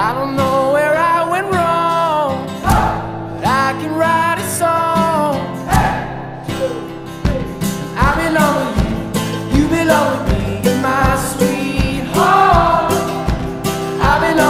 I don't know where I went wrong, but I can write a song. I belong with you, you belong with me.